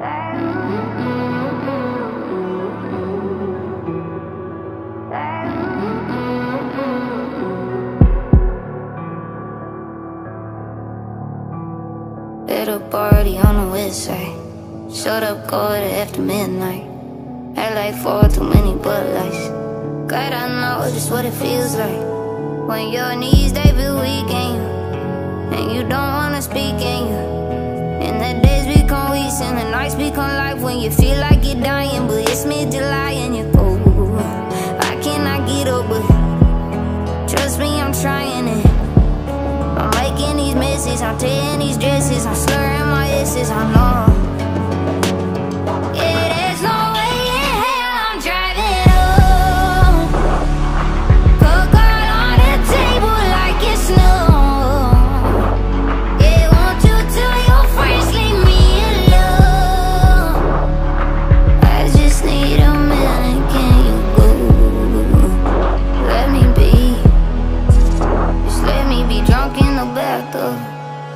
Little party on the west side. Shut up, quarter after midnight. Had like four too many Bud Lights. God, I know just what it feels like. When your knees, they you feel like you're dying. But it's mid July and you're cold. I cannot get over. Trust me, I'm trying it. I'm making these messes, I'm tearing these dresses, I'm slurring my S's, I'm know.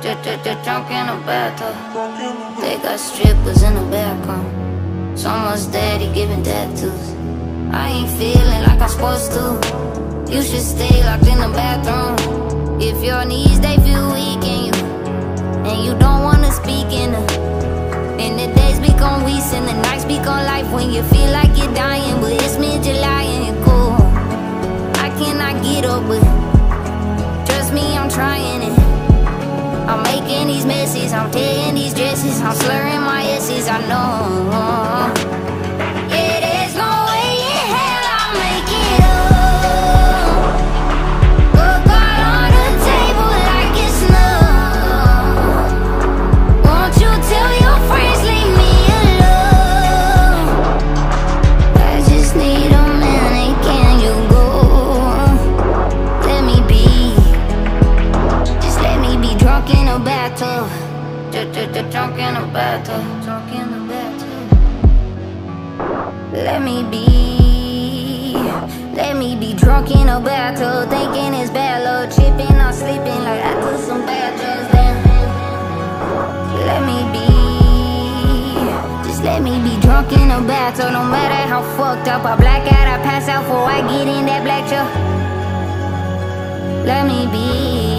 In the bathtub. They got strippers in the background. Someone's daddy giving tattoos. I ain't feeling like I'm supposed to. You should stay locked in the bathroom. If your knees they feel weak and you and you don't wanna speak in the and the days become weeks and the nights become life when you feel like you're dying, but it's mid-July and you're cool. I cannot get up, but Trust me, I'm trying it. I'm making these messes, I'm tearing these dresses, I'm slurring my S's, I know. Drunk in a bathtub. Drunk in a bathtub. Let me be. Let me be drunk in a bathtub. Thinking it's bad luck. Tripping or sleeping like I took some bad drugs. Damn. Let me be. Just let me be drunk in a bathtub. No matter how fucked up I black out, I pass out before I get in that black truck. Let me be.